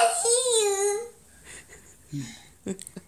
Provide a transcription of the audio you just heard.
I see you.